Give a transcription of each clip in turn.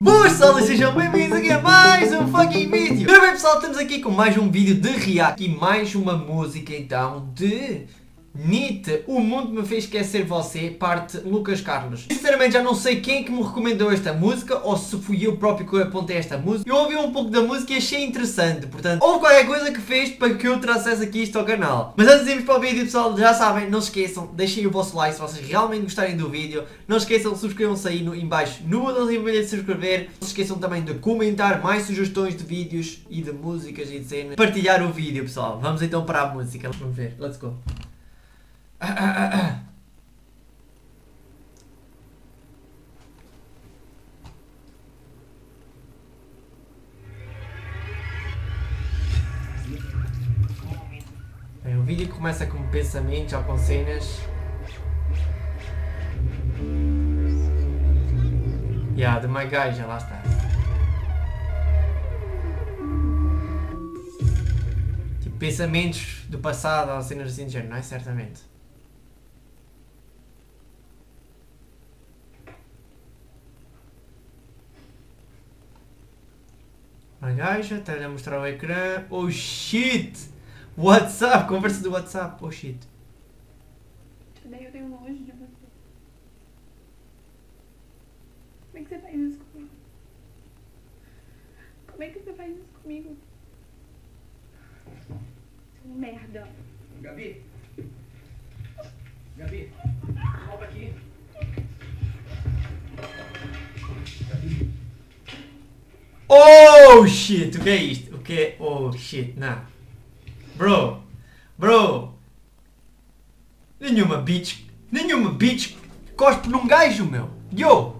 Boas pessoal e sejam bem-vindos aqui a mais um fucking vídeo! Ora bem pessoal, estamos aqui com mais um vídeo de react e mais uma música então de NIT, O Mundo Me Fez Esquecer Você, parte Lucas Carlos. Sinceramente já não sei quem é que me recomendou esta música ou se fui eu próprio que apontei esta música. Eu ouvi um pouco da música e achei interessante, portanto, houve qualquer coisa que fez para que eu trouxesse aqui isto ao canal. Mas antes de irmos para o vídeo pessoal, já sabem, não se esqueçam, deixem o vosso like se vocês realmente gostarem do vídeo. Não se esqueçam, subscrevam-se aí no, em baixo no botãozinho vermelho de subscrever. Não se esqueçam também de comentar mais sugestões de vídeos e de músicas e de cenas. Partilhar o vídeo pessoal. Vamos então para a música. Vamos ver, let's go. Bem, o vídeo começa com pensamentos ou com cenas. Yeah, de Guy, já lá está. Tipo, pensamentos do passado ou cenas assim de género, não é? Certamente. Gaja, está-lhe a mostrar o ecrã. Oh shit! WhatsApp, conversa do WhatsApp. Oh shit. Daí eu tenho nojo de você. Como é que você faz isso comigo? Como é que você faz isso comigo? Seu merda. Gabi? Gabi? Volta aqui. Oh shit! O que é isto? O que é? Oh shit, não. Bro! Bro! Nenhuma bitch. Nenhuma bitch cospe num gajo, meu! Yo!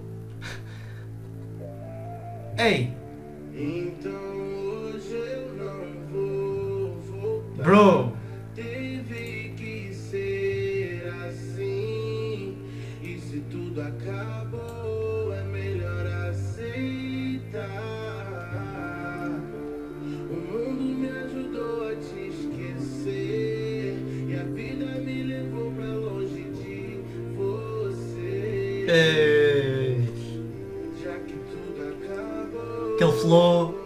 Ei! Então hoje eu não vou voltar. Bro! Acabou. Aquele flow.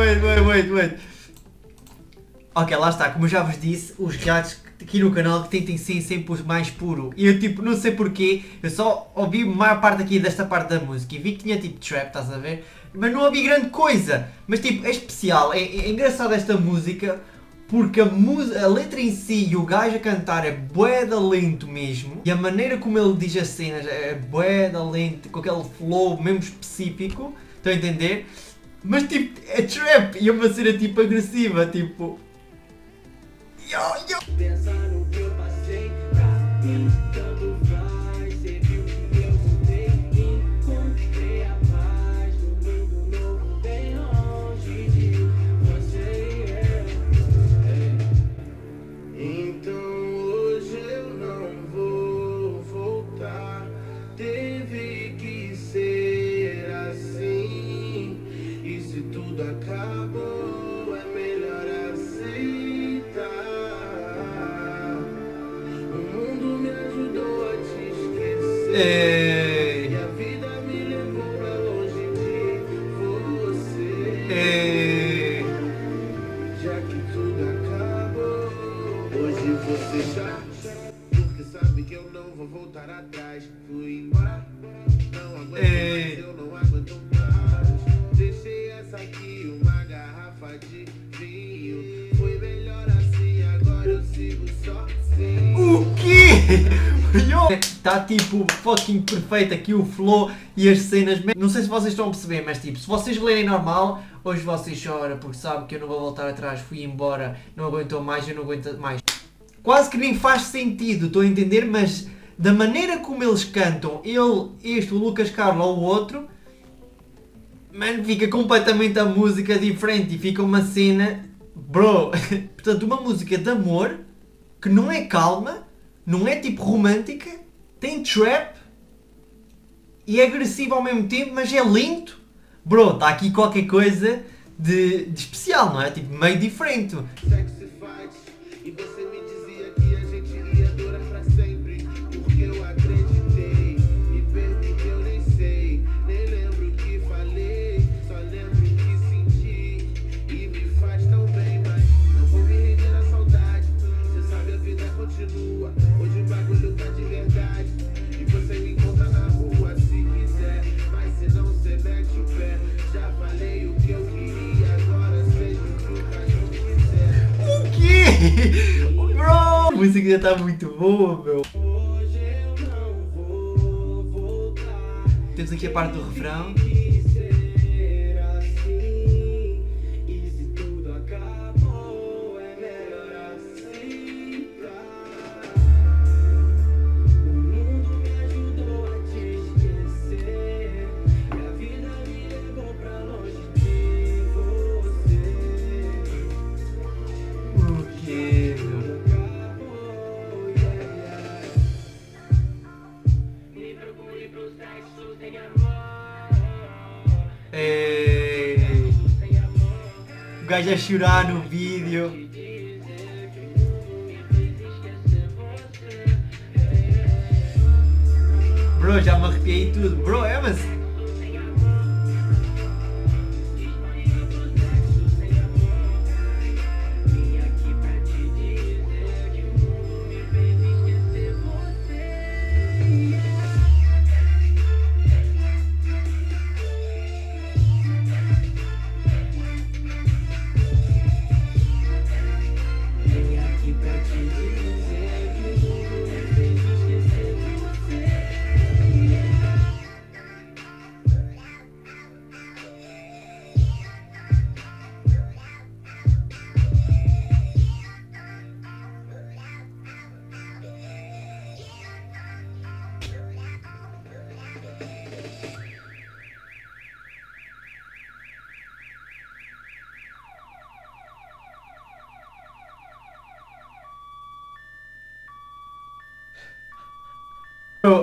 Wait, wait, wait, wait. Ok, lá está, como já vos disse, os reacts aqui no canal que tentem ser sempre os mais puro. E eu tipo, não sei porquê, eu só ouvi a maior parte aqui desta parte da música e vi que tinha tipo trap, estás a ver? Mas não ouvi grande coisa. Mas tipo, é especial, é, é engraçado esta música porque a, a letra em si e o gajo a cantar é bué da lento mesmo e a maneira como ele diz as cenas é bué da lento, com aquele flow mesmo específico, estão a entender? Mas tipo, é trap e é uma cena tipo agressiva, tipo... Yo, yo. Você chora. Porque sabe que eu não vou voltar atrás. Fui embora, não aguento Ei. mais, eu não aguento mais. Deixei essa aqui, uma garrafa de vinho. Foi melhor assim, agora eu sigo sozinho. O quê? Está tipo fucking perfeito aqui o flow e as cenas. Não sei se vocês estão a perceber, mas tipo, se vocês lerem normal, hoje vocês choram porque sabem que eu não vou voltar atrás, fui embora, não aguentou mais, eu não aguento mais. Quase que nem faz sentido, estou a entender, mas da maneira como eles cantam, ele, este, o Lucas Carlos ou o outro, mano, fica completamente a música diferente e fica uma cena, bro, portanto, uma música de amor que não é calma, não é tipo romântica, tem trap e é agressiva ao mesmo tempo, mas é lento. Bro, está aqui qualquer coisa de, de especial, não é? Tipo, meio diferente. Música já está muito boa, meu. Hoje eu não vou voltar. Temos aqui a parte do refrão. Gajo a chorar no vídeo. Bro, já me arrepiei tudo. Bro, é, mas.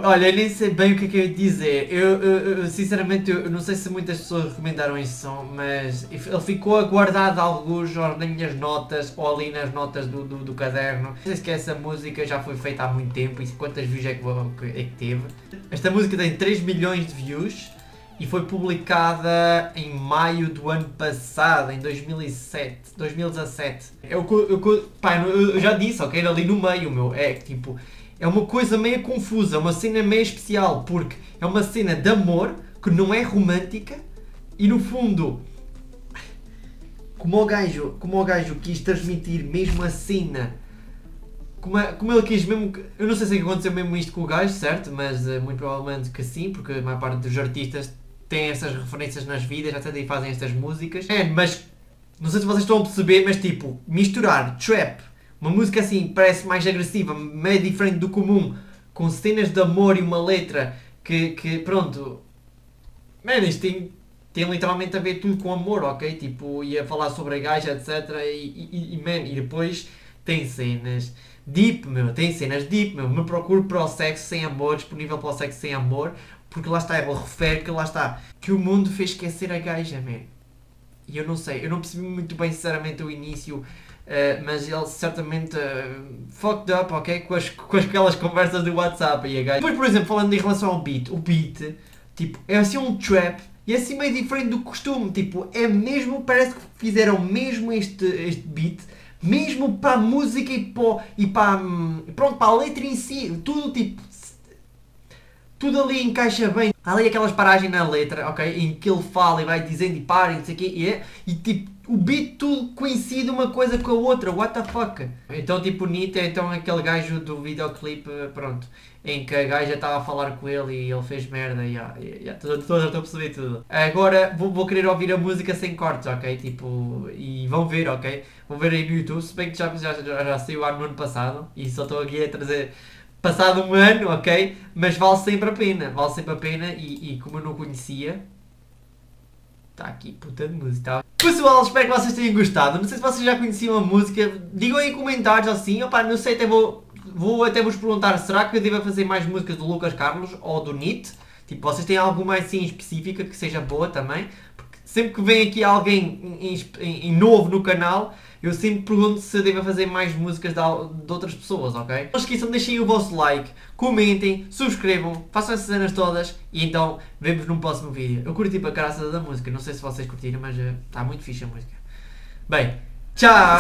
Olha, nem sei bem o que é que eu ia dizer. Eu, eu- eu, sinceramente, eu, não sei se muitas pessoas recomendaram som, mas ele ficou guardado alguns nas minhas notas ou ali nas notas do, do, do caderno. Não sei se que essa música já foi feita há muito tempo e quantas views é que, é que teve. Esta música tem 3 milhões de views e foi publicada em maio do ano passado, em 2007, 2017. É o que eu, eu- eu- pá, eu, já disse, ok? Ali no meio, meu, é tipo, é uma coisa meio confusa, uma cena meio especial, porque é uma cena de amor que não é romântica e no fundo, como o gajo, como o gajo quis transmitir mesmo a cena como, é- como ele quis mesmo. Eu não sei se aconteceu mesmo isto com o gajo, certo? Mas eh, muito provavelmente que sim, porque a maior parte dos artistas têm essas referências nas vidas, até daí fazem estas músicas. É, mas não sei se vocês estão a perceber, mas tipo, misturar trap, uma música assim parece mais agressiva, meio diferente do comum, com cenas de amor e uma letra que, que pronto. Mano, isto tem, tem literalmente a ver tudo com amor, ok? Tipo, ia falar sobre a gaja, etc. E, e, e, man, e depois tem cenas deep, meu, tem cenas deep, meu. Me procuro para o sexo sem amor, disponível para o sexo sem amor, porque lá está, ele refere que lá está, que o mundo fez esquecer a gaja, man. E eu não sei, eu não percebi muito bem, sinceramente, o início, eh, mas ele certamente eh, fucked up, ok? Com, as, com aquelas conversas do WhatsApp e a gaja. Depois, por exemplo, falando em relação ao beat, o beat, tipo, é assim um trap e é assim meio diferente do costume, tipo, é mesmo, parece que fizeram mesmo este, este beat, mesmo para a música e para, e para, hum, pronto, para a letra em si, tudo tipo, tudo ali encaixa bem. Há ali aquelas paragens na letra, ok? Em que ele fala e vai dizendo e para e não sei o quê, e, é, e tipo, o beat tudo coincide uma coisa com a outra, what the fuck? Então tipo Nita é então aquele gajo do videoclipe, pronto, em que a gaja estava a falar com ele e ele fez merda e yeah, yeah, estou a perceber tudo. Agora vou, vou querer ouvir a música sem cortes, ok? Tipo, e vão ver, ok? Vão ver aí no YouTube, se bem que já, já, já, já saiu no ano passado e só estou aqui a trazer passado um ano, ok? Mas vale sempre a pena, vale sempre a pena e, e como eu não conhecia, Está aqui, puta de música. Pessoal, espero que vocês tenham gostado. Não sei se vocês já conheciam a música. Digam aí em comentários assim. Opa, não sei, até vou, vou até vos perguntar. Será que eu devo fazer mais músicas do Lucas Carlos ou do NIT? Tipo, vocês têm alguma assim específica que seja boa também? Sempre que vem aqui alguém em, em, em novo no canal, eu sempre pergunto se devo fazer mais músicas de, de, outras pessoas, ok? Não esqueçam, deixem o vosso like, comentem, subscrevam, façam essas cenas todas e então vemos num próximo vídeo. Eu curti para a graça da música, não sei se vocês curtiram, mas está uh, muito fixe a música. Bem, tchau!